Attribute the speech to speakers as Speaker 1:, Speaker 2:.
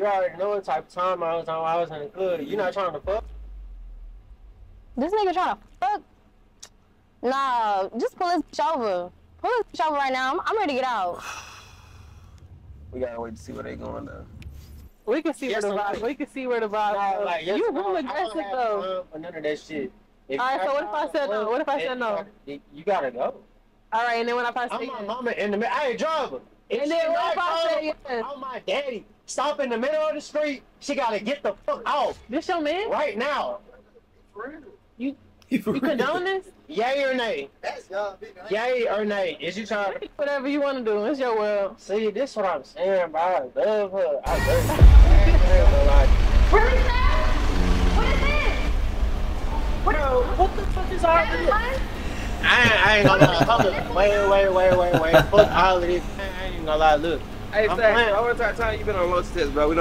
Speaker 1: You already know what type of time I was on. I was in the club. You not trying to fuck?
Speaker 2: This nigga trying to fuck. Nah, just pull this bitch over. Pull this bitch over right now. I'm, I'm ready to get out.
Speaker 3: We gotta wait to see where they going though.
Speaker 4: We can see
Speaker 1: Yes,
Speaker 4: where the
Speaker 1: I'm
Speaker 4: vibe.
Speaker 1: right.
Speaker 4: We can see where the vibe.
Speaker 1: Nah, like, yes,
Speaker 4: you
Speaker 1: no,
Speaker 4: real
Speaker 1: I don't
Speaker 4: aggressive
Speaker 1: have
Speaker 4: though.
Speaker 1: none of that shit. If
Speaker 4: All right, so what if I said
Speaker 1: for
Speaker 4: no? What if I
Speaker 1: then
Speaker 4: said
Speaker 1: you
Speaker 4: no?
Speaker 1: gotta- You gotta go.
Speaker 4: All right, and then when I pass
Speaker 1: I'm
Speaker 4: it,
Speaker 1: my mama in the middle. I ain't driver. If
Speaker 4: And then what
Speaker 1: not
Speaker 4: if I say
Speaker 1: driver,
Speaker 4: yes?
Speaker 1: Oh, my daddy. Stop in the middle of the street. She gotta get the fuck out.
Speaker 4: this your man?
Speaker 1: right now.
Speaker 4: You you condone this?
Speaker 1: Yay or nay?
Speaker 3: That's y'all.
Speaker 1: Yay or nay? Is you trying to
Speaker 4: Whatever you want to do. It's your world.
Speaker 1: see? This what I'm saying, bro. I love her. I love her. I ain't gonna lie.
Speaker 2: Really, sir? What is this?
Speaker 1: Bro, what the fuck is all this? I ain't, I ain't gonna lie. Hold up. Wait, wait, wait, wait, wait. Fuck all of this. I ain't gonna lie. Look.
Speaker 5: Hey,
Speaker 1: I'm
Speaker 5: Zach,
Speaker 1: playing.
Speaker 5: how much time you you been on lunch test, bro? We